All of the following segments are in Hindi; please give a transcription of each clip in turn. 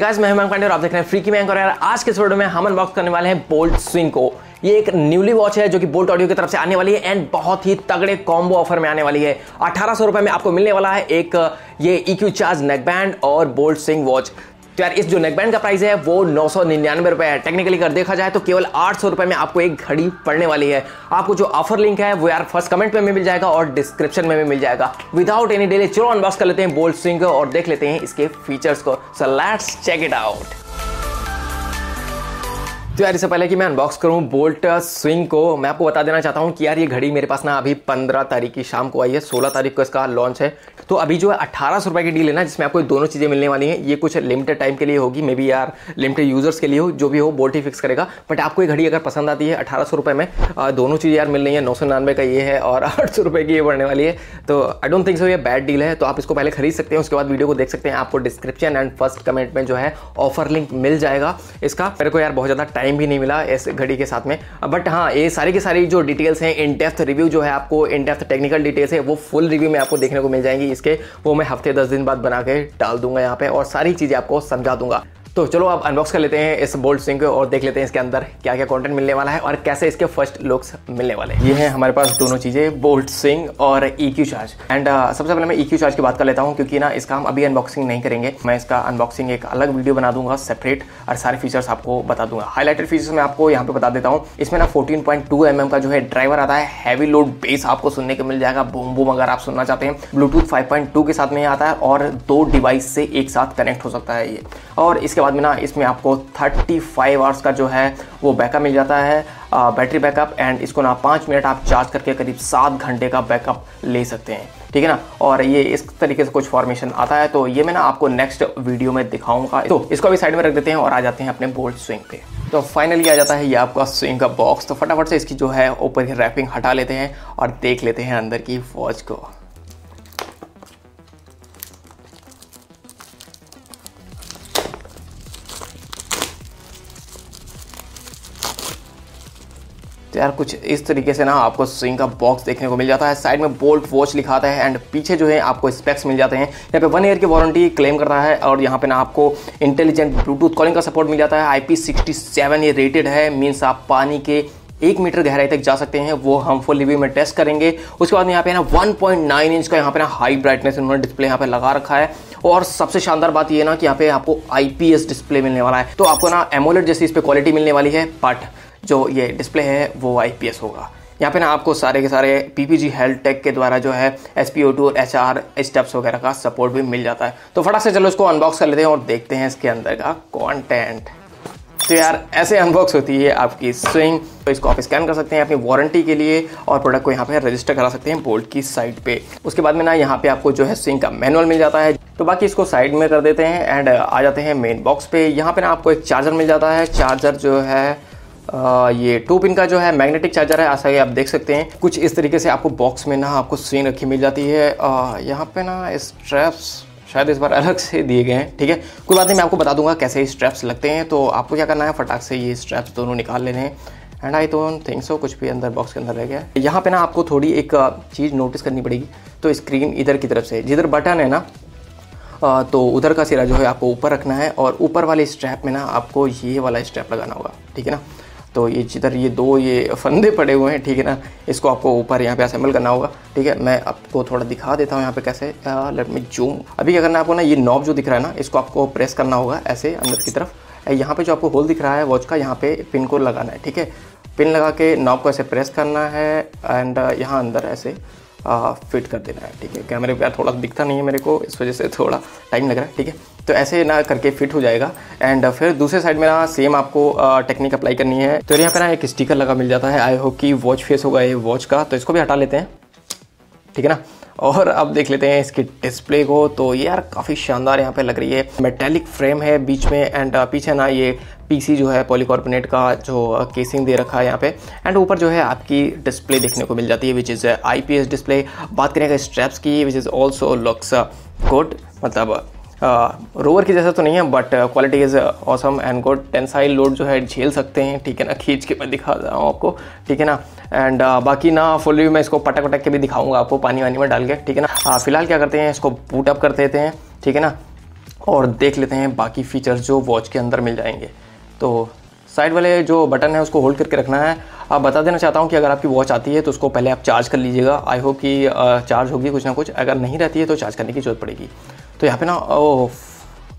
guys, मैं हेमंत पांडे और आप देख रहे हैं फ्री की और यार आज के वीडियो में हम अनबॉक्स करने वाले हैं बोल्ट स्विंग को। ये एक न्यूली वॉच है जो कि बोल्ट ऑडियो की तरफ़ से आने वाली है एंड बहुत ही तगड़े कॉम्बो ऑफ़र में आने वाली है। अठारह सौ रुपए में आपको मिलने वाला है एक ये इक्यू चार्ज नेकबैंड और बोल्ट स्विंग वॉच तो यार, इस जो नेकबैंड का प्राइस है, वो नौ सौ निन्यानवे रुपए है। टेक्निकली अगर देखा जाए तो केवल आठ सौ रुपए में आपको एक घड़ी पड़ने वाली है। आपको जो ऑफ़र लिंक है, वो यार फ़र्स्ट कमेंट में भी मिल जाएगा और डिस्क्रिप्शन में भी मिल जाएगा। विदाउट एनी डिले चलो अनबॉक्स कर लेते हैं बोल्ड स्विंग और देख लेते हैं इसके फीचर्स को। So let's check it out तो यार, इससे पहले कि मैं अनबॉक्स करूँ बोल्ट स्विंग को, मैं आपको बता देना चाहता हूँ कि यार, ये घड़ी मेरे पास ना अभी 15 तारीख की शाम को आई है 16 तारीख को इसका लॉन्च है। तो अभी जो है, अठारह सौ की डील है ना, जिसमें आपको दोनों चीज़ें मिलने वाली हैं। ये कुछ लिमिटेड टाइम के लिए होगी मे बी यार लिमिटेड यूज़र्स के लिए हो, जो भी हो बोल्ट ही फिक्स करेगा। बट आपको ये घड़ी अगर पसंद आती है, अठारह सौ में दोनों चीज़ें यार मिल रही है, नौ सौ निन्यानवे का ये है और आठ सौ रुपए की ये बढ़ने वाली है। तो आई डोंट थिंक सो ये बैड डील है। तो आप इसको पहले खरीद सकते हैं, उसके बाद वीडियो को देख सकते हैं। आपको डिस्क्रिप्शन एंड फ़र्स्ट कमेंट में जो है ऑफ़र लिंक मिल जाएगा इसका। मेरे को यार बहुत ज़्यादा टाइम भी नहीं मिला इस घड़ी के साथ में। बट हाँ ये सारी की सारी जो डिटेल्स हैं इन डेप्थ रिव्यू जो है आपको इन डेप्थ टेक्निकल डिटेल्स है, वो फुल रिव्यू में आपको देखने को मिल जाएँगी। इसके वो मैं हफ़्ते दस दिन बाद बना के डाल दूँगा यहाँ पे और सारी चीज़ें आपको समझा दूँगा। तो चलो अब अनबॉक्स कर लेते हैं इस बोल्ट सिंह और देख लेते हैं इसके अंदर क्या क्या कंटेंट मिलने वाला है और कैसे इसके फ़र्स्ट लुक्स मिलने वाले ये है हमारे पास दोनों चीज़ें बोल्ट सिंह और ईक्यू चार्ज एंड सबसे पहले मैं ईक्यू चार्ज की बात कर लेता हूँ क्योंकि ना इसका हम अभी अनबॉक्सिंग नहीं करेंगे। मैं इसका अनबॉक्सिंग एक अलग वीडियो बना दूँगा सेपरेट और सारे फीचर्स आपको बता दूँगा। हाईलाइटेड फीचर्स मैं आपको यहाँ पे बता देता हूँ। इसमें ना फोर्टीन पॉइंट टू एम का जो है ड्राइवर आता है हैवी लोड बेस आपको सुनने को मिल जाएगा। बूम बूम अगर आप सुनना चाहते हैं। ब्लूटूथ फाइव के साथ में आता है और दो डिवाइस से एक साथ कनेक्ट हो सकता है ये। और इसके बाद में ना इसमें आपको 35 आवर्स का जो है वो बैकअप मिल जाता है बैटरी बैकअप एंड इसको ना पाँच मिनट आप चार्ज करके करीब सात घंटे का बैकअप ले सकते हैं, ठीक है ना? और ये इस तरीके से कुछ फॉर्मेशन आता है तो ये मैं ना आपको नेक्स्ट वीडियो में दिखाऊँगा। तो इसको अभी साइड में रख देते हैं और आ जाते हैं अपने बोल्ट स्विंग पे। तो फाइनली आ जाता है ये आपका स्विंग का बॉक्स तो फटाफट से इसकी जो है ऊपर की रैपिंग हटा लेते हैं और देख लेते हैं अंदर की वॉच को। तो यार, कुछ इस तरीके से ना आपको स्विंग का बॉक्स देखने को मिल जाता है। साइड में बोल्ट वॉच लिखा है एंड पीछे जो है आपको स्पेक्स मिल जाते हैं। यहाँ पे वन ईयर की वारंटी क्लेम करता है और यहाँ पे ना आपको इंटेलिजेंट ब्लूटूथ कॉलिंग का सपोर्ट मिल जाता है। आई ये रेटेड है मीन्स आप पानी के एक मीटर गहराई तक जा सकते हैं, वो हम फुल रिव्यू में टेस्ट करेंगे। उसके बाद यहाँ पे ना 1.9 इंच का यहाँ पे ना हाई ब्राइटनेस उन्होंने डिस्प्ले यहाँ पे लगा रखा है। और सबसे शानदार बात ये ना कि यहाँ पे आपको आईपीएस डिस्प्ले मिलने वाला है। तो आपको ना एमोलेट जैसी इस पर क्वालिटी मिलने वाली है बट जो ये डिस्प्ले है, वो आईपीएस होगा। यहाँ पे ना आपको सारे के सारे पीपीजी हेल्थ टेक के द्वारा जो है S P O two H R steps वगैरह का सपोर्ट भी मिल जाता है। तो फटाक से चलो इसको अनबॉक्स कर लेते हैं और देखते हैं इसके अंदर का कॉन्टेंट तो यार, ऐसे अनबॉक्स होती है आपकी स्विंग तो इसको आप स्कैन कर सकते हैं अपनी वारंटी के लिए और प्रोडक्ट को यहाँ पे रजिस्टर करा सकते हैं बोल्ट की साइड पे। उसके बाद में ना यहाँ पे आपको जो है स्विंग का मैनुअल मिल जाता है। तो बाकी इसको साइड में कर देते हैं एंड आ जाते हैं मेन बॉक्स पे। यहाँ पे ना आपको एक चार्जर मिल जाता है। चार्जर जो है ये टू पिन का जो है मैग्नेटिक चार्जर है ऐसा ही आप देख सकते हैं। कुछ इस तरीके से आपको बॉक्स में ना आपको स्विंग रखी मिल जाती है। यहाँ पे ना स्ट्रैप्स शायद इस बार अलग से दिए गए हैं, ठीक है? कोई बात नहीं, मैं आपको बता दूँगा कैसे स्ट्रैप्स लगते हैं। तो आपको क्या करना है, फटाक से ये स्ट्रैप्स दोनों निकाल लेने हैं। And I don't think so कुछ भी अंदर बॉक्स के अंदर रह गया यहाँ पे ना आपको थोड़ी एक चीज़ नोटिस करनी पड़ेगी। तो स्क्रीन इधर की तरफ़ से, जिधर बटन है ना तो उधर का सिरा जो है आपको ऊपर रखना है। और ऊपर वाले स्ट्रैप में ना आपको ये वाला स्ट्रैप लगाना होगा, ठीक है ना? तो ये जिधर ये दो, ये फंदे पड़े हुए हैं, ठीक है ना? इसको आपको ऊपर यहाँ पे असेंबल करना होगा, ठीक है? मैं आपको थोड़ा दिखा देता हूँ यहाँ पे कैसे लेट मी जूम अभी क्या करना है आपको ना ये नॉब जो दिख रहा है ना, इसको आपको प्रेस करना होगा ऐसे अंदर की तरफ़। यहाँ पे जो आपको होल दिख रहा है वॉच का, यहाँ पे पिन को लगाना है, ठीक है? पिन लगा के नॉब को ऐसे प्रेस करना है एंड यहाँ अंदर ऐसे फिट कर देना है, ठीक है? कैमरे पे थोड़ा दिखता नहीं है मेरे को, इस वजह से थोड़ा टाइम लग रहा है, ठीक है? तो ऐसे ना करके फिट हो जाएगा। एंड फिर दूसरे साइड में ना सेम आपको टेक्निक अप्लाई करनी है। तो यहाँ पर ना एक स्टिकर लगा मिल जाता है आई होप कि वॉच फेस होगा ये वॉच का। तो इसको भी हटा लेते हैं, ठीक है ना? और अब देख लेते हैं इसके डिस्प्ले को। तो ये यार काफ़ी शानदार यहाँ पे लग रही है। मेटेलिक फ्रेम है बीच में एंड पीछे ना ये पीसी जो है पॉलीकार्बोनेट का जो केसिंग दे रखा है यहाँ पे। एंड ऊपर जो है आपकी डिस्प्ले देखने को मिल जाती है विच इज़ आई डिस्प्ले बात करें स्ट्रैप्स की which is also looks good मतलब रोवर की जैसा तो नहीं है but quality is awesome and good tensile load जो है झेल सकते हैं ठीक है ना? खींच के मैं दिखा रहा हूँ आपको ठीक है ना? एंड uh, बाकी ना फुल मैं इसको पटक पटक के भी दिखाऊँगा आपको पानी वानी में डाल के ठीक है ना? फ़िलहाल क्या करते हैं इसको बूट अप कर देते हैं ठीक है ना? और देख लेते हैं बाकी फीचर्स जो वॉच के अंदर मिल जाएँगे। तो साइड वाले जो बटन है उसको होल्ड करके रखना है। आप बता देना चाहता हूँ कि अगर आपकी वॉच आती है तो उसको पहले आप चार्ज कर लीजिएगा। आई होप कि चार्ज होगी कुछ ना कुछ। अगर नहीं रहती है तो चार्ज करने की ज़रूरत पड़ेगी। तो यहाँ पे ना ओ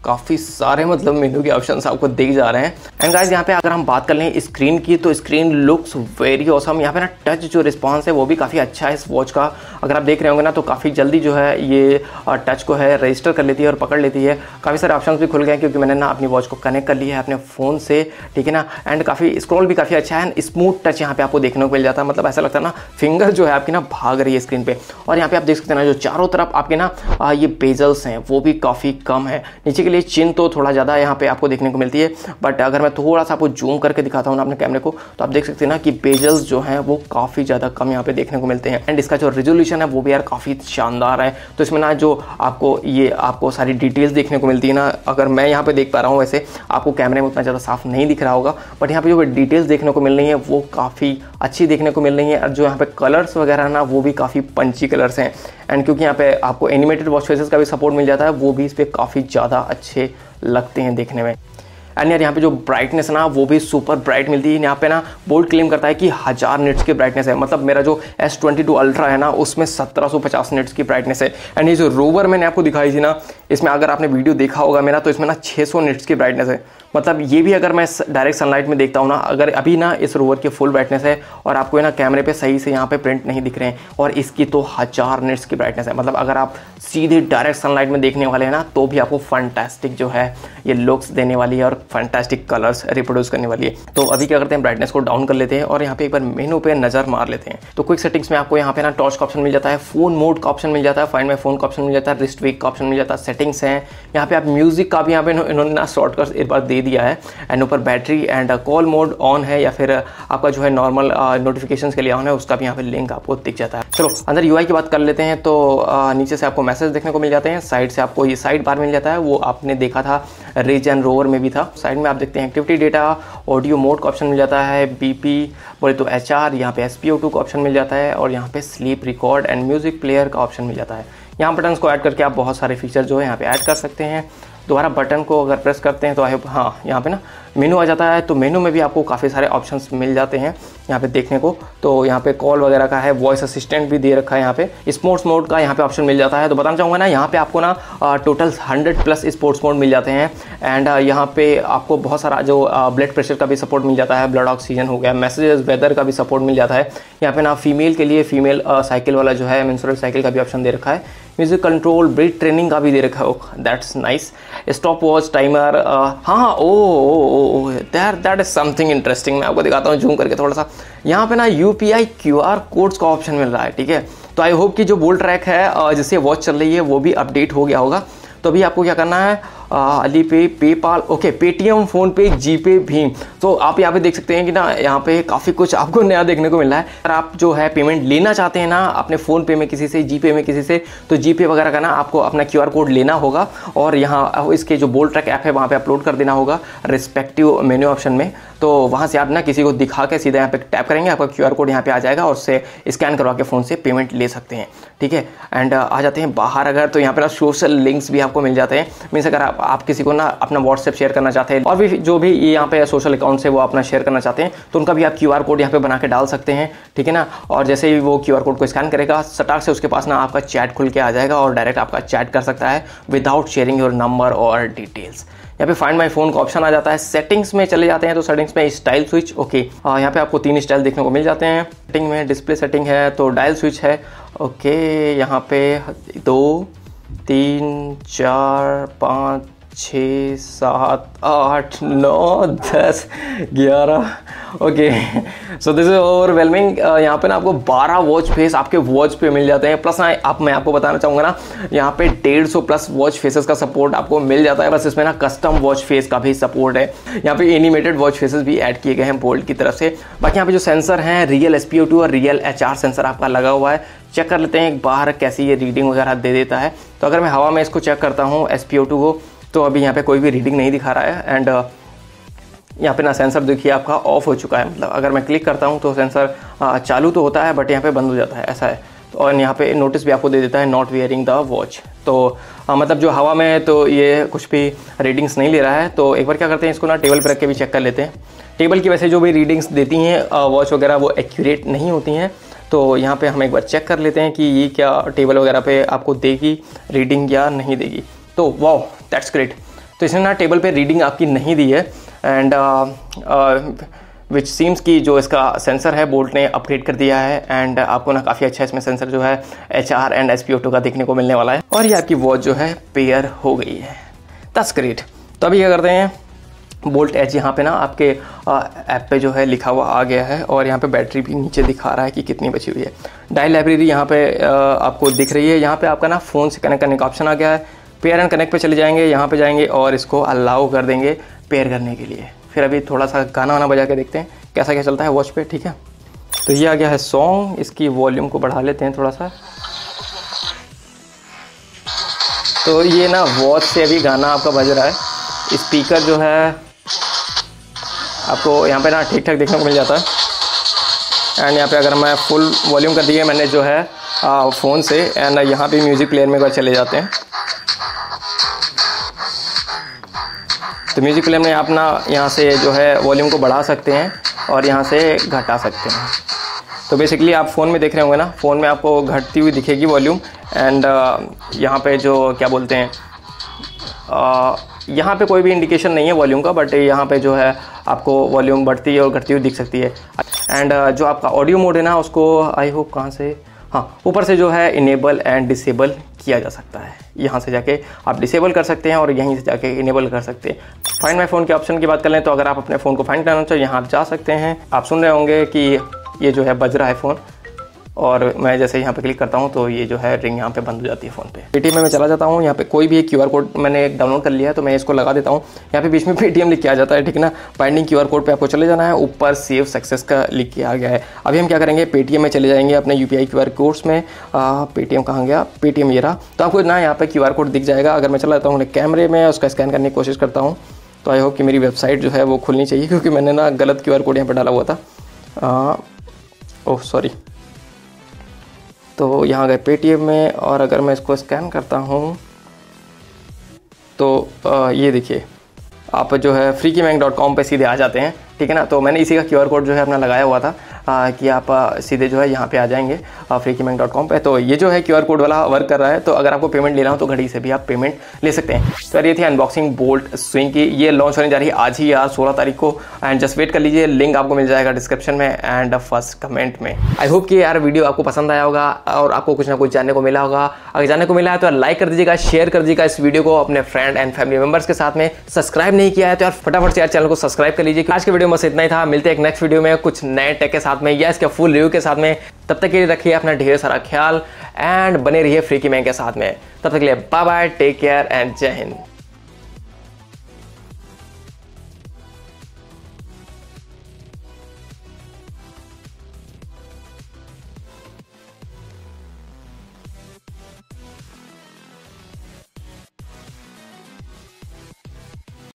काफ़ी सारे मतलब मेनू के ऑप्शन आपको दिख जा रहे हैं। एंड गाइज़ यहाँ पे अगर हम बात कर लें स्क्रीन की तो स्क्रीन लुक्स वेरी ऑसम यहाँ पे ना टच जो रिस्पॉन्स है, वो भी काफ़ी अच्छा है इस वॉच का। अगर आप देख रहे होंगे ना तो काफ़ी जल्दी जो है ये टच को है रजिस्टर कर लेती है और पकड़ लेती है। काफ़ी सारे ऑप्शन भी खुल गए हैं, क्योंकि मैंने ना अपनी वॉच को कनेक्ट कर लिया है अपने फ़ोन से, ठीक है ना? एंड काफ़ी स्क्रॉल भी काफ़ी अच्छा है एंड स्मूथ टच यहाँ पे आपको देखने को मिल जाता है। मतलब ऐसा लगता है ना फिंगर जो है आपकी ना भाग रही है स्क्रीन पे। और यहाँ पे आप देख सकते हैं ना, जो चारों तरफ़ आपके ना ये बेजल्स हैं, वो भी काफ़ी कम है। नीचे के लिए चिन तो थोड़ा ज़्यादा यहाँ पे आपको देखने को मिलती है बट अगर मैं थोड़ा सा आपको जूम करके दिखाता हूँ ना अपने कैमरे को तो आप देख सकते हैं ना कि बेजल्स जो हैं वो काफ़ी ज़्यादा कम यहाँ पे देखने को मिलते हैं। एंड इसका जो रेजोल्यूशन है वो भी यार काफ़ी शानदार है। तो इसमें ना जो आपको ये आपको सारी डिटेल्स देखने को मिलती है ना, अगर मैं यहाँ पे देख पा रहा हूँ वैसे, आपको कैमरे में उतना ज़्यादा साफ़ नहीं दिख रहा होगा बट यहाँ पर जो डिटेल्स देखने को मिल रही है, वो काफ़ी अच्छी देखने को मिल रही है। और जो यहाँ पे कलर्स वगैरह ना, वो भी काफ़ी पंची कलर्स हैं। एंड क्योंकि यहाँ पे आपको एनिमेटेड वॉच फेसेस का भी सपोर्ट मिल जाता है, वो भी इस पर काफ़ी ज़्यादा अच्छे लगते हैं देखने में। एंड यार, यहाँ पे जो ब्राइटनेस ना, वो भी सुपर ब्राइट मिलती है। यहाँ पे ना बोल्ड क्लेम करता है कि हज़ार निट्स की ब्राइटनेस है। मतलब मेरा जो एस ट्वेंटी टू अल्ट्रा है ना, उसमें सत्रह सौ पचास निट्स की ब्राइटनेस है। एंड ये जो रोवर मैंने आपको दिखाई थी ना, इसमें अगर आपने वीडियो देखा होगा मेरा तो इसमें ना छः सौ निट्स की ब्राइटनेस है। मतलब ये भी अगर मैं डायरेक्ट सनलाइट में देखता हूँ ना, अगर अभी ना इस रोवर की फुल ब्राइटनेस है और आपको ना कैमरे पे सही से यहाँ पे प्रिंट नहीं दिख रहे हैं और इसकी तो हज़ार निट्स की ब्राइटनेस है। मतलब अगर आप सीधे डायरेक्ट सनलाइट में देखने वाले हैं ना तो भी आपको फंटेस्टिक जो है, ये लुक्स देने वाली है और फंटेस्टिक कलर्स रिप्रोड्यूस करने वाली है। तो अभी क्या करते हैं ब्राइटनेस को डाउन कर लेते हैं और यहाँ पे एक बार मेनू पे नज़र मार लेते हैं। तो क्विक सेटिंग्स में आपको यहाँ पे ना टॉर्च का ऑप्शन मिल जाता है फ़ोन मोड का ऑप्शन मिल जाता है फाइंड माई फ़ोन का ऑप्शन मिल जाता है रिस्ट वीक का ऑप्शन मिल जाता है सेटिंग्स हैं। यहाँ पे आप म्यूज़िक का भी यहाँ पे इन्होंने ना शॉर्टकट एक बार दे दिया है एंड ऊपर battery and call mode on है, या फिर आपका जो है नॉर्मल नोटिफिकेशन के लिए ऑन है, उसका भी यहाँ पे लिंक आपको दिख जाता है। चलो, अंदर यूआई की बात कर लेते हैं तो नीचे से आपको मैसेज देखने को मिल जाते हैं साइड से आपको ये साइड बार मिल जाता है, वो आपने देखा था रेज एंड रोवर में भी था। साइड में आप देखते हैं एक्टिविटी डेटा ऑडियो मोड का ऑप्शन मिल जाता है बीपी बोले तो एच आर यहाँ पे एस पी का ऑप्शन मिल जाता है, और यहाँ पे sleep record and music player का ऑप्शन मिल जाता है। यहाँ बटन को ऐड करके आप बहुत सारे फीचर जो है, यहाँ पे ऐड कर सकते हैं। दोबारा बटन को अगर प्रेस करते हैं तो आई हाँ यहाँ पे ना मेनू आ जाता है तो मेनू में भी आपको काफ़ी सारे ऑप्शंस मिल जाते हैं यहाँ पे देखने को। तो यहाँ पे कॉल वगैरह का है वॉइस असिस्टेंट भी दे रखा है यहाँ पे। स्पोर्ट्स मोड का यहाँ पे ऑप्शन मिल जाता है तो बताना चाहूँगा ना, यहाँ पे आपको ना total hundred plus sports mode मिल जाते हैं। एंड यहाँ पे आपको बहुत सारा जो ब्लड प्रेशर का भी सपोर्ट मिल जाता है ब्लड ऑक्सीजन हो गया मैसेजेस वेदर का भी सपोर्ट मिल जाता है। यहाँ पे ना फीमेल के लिए फीमेल साइकिल वाला जो है मिनसुरल साइकिल का भी ऑप्शन दे रखा है। म्यूज़िक कंट्रोल ब्रेक ट्रेनिंग का भी दे रखा है। That's nice stop watch timer हाँ हाँ oh O that that is something interesting मैं आपको दिखाता हूँ जूम करके थोड़ा सा। यहाँ पे ना U P I Q R codes का ऑप्शन मिल रहा है, ठीक है? तो आई होप कि जो बोल ट्रैक है जिससे वॉच चल रही है, वो भी अपडेट हो गया होगा। तो अभी आपको क्या करना है Alipay PayPal okay Paytm phone पे जी पे भीम तो आप यहाँ पे देख सकते हैं कि ना यहाँ पे काफ़ी कुछ आपको नया देखने को मिल रहा है। अगर आप जो है पेमेंट लेना चाहते हैं ना अपने फ़ोन पे में किसी से जी पे में किसी से तो जी पे वगैरह का ना आपको अपना क्यूआर कोड लेना होगा और यहाँ इसके जो बोल ट्रैक ऐप है वहाँ पर अपलोड कर देना होगा रिस्पेक्टिव मेन्यू ऑप्शन में। तो वहाँ से आप ना किसी को दिखा के सीधा यहाँ पे टैप करेंगे आपका QR कोड यहाँ पे आ जाएगा और उससे स्कैन करवा के फ़ोन से पेमेंट ले सकते हैं ठीक है? एंड आ जाते हैं बाहर अगर तो यहाँ पे ना सोशल लिंक्स भी आपको मिल जाते हैं। मीन्स अगर आप, आप किसी को ना अपना व्हाट्सएप शेयर करना चाहते हैं और भी जो भी यहाँ पे सोशल अकाउंट से वो अपना शेयर करना चाहते हैं तो उनका भी आप QR कोड यहाँ पे बना के डाल सकते हैं, ठीक है ना? और जैसे ही वो QR कोड को स्कैन करेगा, सटाक से उसके पास ना आपका चैट खुल के आ जाएगा और डायरेक्ट आपका चैट कर सकता है विदाउट शेयरिंग योर नंबर और डिटेल्स यहाँ पे फाइंड माई फ़ोन का ऑप्शन आ जाता है। सेटिंग्स में चले जाते हैं तो सेटिंग्स में स्टाइल स्विच ओके यहाँ पे आपको तीन स्टाइल देखने को मिल जाते हैं। सेटिंग में डिस्प्ले सेटिंग है तो डायल स्विच है ओके यहाँ पे दो तीन चार पाँच छ, सात, आठ, नौ, दस, ग्यारह। Okay so this is overwhelming यहाँ पे ना आपको 12 वॉच फेस आपके वॉच पे मिल जाते हैं। प्लस ना आप, मैं आपको बताना चाहूँगा ना, यहाँ पे डेढ़ सौ प्लस वॉच फेसेस का सपोर्ट आपको मिल जाता है। बस इसमें ना कस्टम वॉच फेस का भी सपोर्ट है। यहाँ पे एनिमेटेड वॉच फेसेस भी ऐड किए गए हैं बोल्ट की तरफ़ से। बाकी यहाँ पे जो सेंसर हैं रियल एस और रियल HR सेंसर आपका लगा हुआ है। चेक कर लेते हैं एक बाहर कैसी ये रीडिंग वगैरह दे देता है। तो अगर मैं हवा में इसको चेक करता हूँ एस को तो अभी यहाँ पे कोई भी रीडिंग नहीं दिखा रहा है एंड uh, यहाँ पे ना सेंसर देखिए आपका ऑफ़ हो चुका है। मतलब अगर मैं क्लिक करता हूँ तो सेंसर uh, चालू तो होता है बट यहाँ पे बंद हो जाता है ऐसा है। और यहाँ पे नोटिस भी आपको दे देता है नॉट वेयरिंग द वॉच तो आ, मतलब जो हवा में है तो ये कुछ भी रीडिंग्स नहीं ले रहा है। तो एक बार क्या करते हैं इसको ना टेबल पर रख के भी चेक कर लेते हैं। टेबल की वैसे जो भी रीडिंग्स देती हैं वॉच वगैरह वो एक्यूरेट नहीं होती हैं। तो यहाँ पे हम एक बार चेक कर लेते हैं कि ये क्या टेबल वगैरह पे आपको देगी रीडिंग या नहीं देगी। तो वाओ दैट्स ग्रेट तो इसने ना टेबल पे रीडिंग आपकी नहीं दी है एंड विच सीम्स की जो इसका सेंसर है बोल्ट ने अपग्रेड कर दिया है एंड आपको ना काफ़ी अच्छा इसमें सेंसर जो है H R and S P का देखने को मिलने वाला है और ये आपकी वॉच जो है पेयर हो गई है. दस ग्रेट तो अभी क्या करते हैं बोल्ट एच यहाँ पे ना आपके ऐप पे जो है लिखा हुआ आ गया है और यहाँ पे बैटरी भी नीचे दिखा रहा है कि कितनी बची हुई है. डायल लाइब्रेरी यहाँ पे आ, आपको दिख रही है यहाँ पे आपका ना फ़ोन से कनेक्ट करने का ऑप्शन आ गया है पेयर एंड कनेक्ट पे चले जाएँगे, यहाँ पे जाएँगे और इसको अलाउ कर देंगे पेयर करने के लिए। फिर अभी थोड़ा सा गाना वाना बजा के देखते हैं, कैसा क्या चलता है वॉच पे, ठीक है? तो ये आ गया है सॉन्ग इसकी वॉल्यूम को बढ़ा लेते हैं थोड़ा सा। तो ये ना वॉच से अभी गाना आपका बज रहा है। स्पीकर जो है, आपको यहाँ पे ना ठीक ठाक देखने को मिल जाता है। एंड यहाँ पे अगर मैं फुल वॉल्यूम कर दिए मैंने जो है फ़ोन से एंड यहाँ पे म्यूज़िक प्लेयर में चले जाते हैं। तो म्यूज़िक प्लेयर में आप ना यहाँ से जो है वॉल्यूम को बढ़ा सकते हैं और यहाँ से घटा सकते हैं। तो बेसिकली आप फ़ोन में देख रहे होंगे ना फ़ोन में आपको घटती हुई दिखेगी वॉल्यूम एंड uh, यहाँ पे जो क्या बोलते हैं uh, यहाँ पे कोई भी इंडिकेशन नहीं है वॉल्यूम का बट यहाँ पे जो है आपको वॉल्यूम बढ़ती और घटती हुई दिख सकती है। एंड uh, जो आपका ऑडियो मोड है ना उसको आई होप कहाँ से हाँ ऊपर से जो है इनेबल एंड डिसेबल किया जा सकता है। यहाँ से जाके आप डिसेबल कर सकते हैं और यहीं से जाके इनेबल कर सकते हैं। फाइंड माई फ़ोन के ऑप्शन की बात कर लें तो अगर आप अपने फ़ोन को फाइंड करना चाहो, यहाँ आप जा सकते हैं। आप सुन रहे होंगे कि ये जो है बज रहा है फ़ोन और मैं जैसे यहाँ पे क्लिक करता हूँ तो ये जो है रिंग यहाँ पे बंद हो जाती है फ़ोन पे। पेटीएम में मैं चला जाता हूँ, यहाँ पे कोई भी एक क्यूआर कोड मैंने डाउनलोड कर लिया है तो मैं इसको लगा देता हूँ। यहाँ पे बीच में पेटीएम लिख के आ जाता है, ठीक ना? बाइंडिंग क्यूआर कोड पे आपको चले जाना है, ऊपर सेव सक्सेस का लिख के आ गया है। अभी हम क्या करेंगे? पेटीएम में चले जाएँगे अपने यू पी कोड्स में। पेटीएम कहाँ गया? पेटीएम ये रहा। तो आपको ना यहाँ पे क्यू कोड दिख जाएगा। अगर मैं चला जाता हूँ कैमरे में, उसका स्कैन करने की कोशिश करता हूँ तो आई होप कि मेरी वेबसाइट जो है वो खुलनी चाहिए, क्योंकि मैंने ना गलत क्यूआर कोड यहाँ पर डाला हुआ था। ओह सॉरी तो यहाँ गए पेटीएम में और अगर मैं इसको स्कैन करता हूँ तो ये देखिए, आप जो है फ्री की बैंक डॉट कॉम पर सीधे आ जाते हैं, ठीक है ना? तो मैंने इसी का QR कोड जो है अपना लगाया हुआ था। कि आप सीधे जो है यहाँ पे आ जाएँगे फ्री की डॉट कॉम पर तो ये जो है क्यूआर कोड वाला वर्क कर रहा है तो अगर आपको पेमेंट लेना हो तो घड़ी से भी आप पेमेंट ले सकते हैं। तो ये थी अनबॉक्सिंग बोल्ट स्विंग की। ये लॉन्च होने जा रही है आज ही, यार, सोलह तारीख को। एंड जस्ट वेट कर लीजिए लिंक आपको मिल जाएगा डिस्क्रिप्शन में एंड फ़र्स्ट कमेंट में। आई होप कि यार वीडियो आपको पसंद आया होगा, और आपको कुछ ना कुछ जानने को मिला होगा। अगर जानने को मिला है तो लाइक कर दीजिएगा शेयर कर दीजिएगा इस वीडियो को अपने फ्रेंड एंड फैमिली मेंबर्स के साथ में। सब्सक्राइब नहीं किया है तो यार फटाफट से यार चैनल को सब्सक्राइब कर लीजिए। आज के वीडियो में बस इतना ही था। मिलते हैं नेक्स्ट वीडियो में कुछ नए टेक के साथ में या इसके फुल रिव्यू के साथ में। तब तक के लिए रखिए अपना ढेर सारा ख्याल एंड बने रहिए फ्री की मैंग के साथ में। तब तक के लिए bye bye take care and जय हिंद।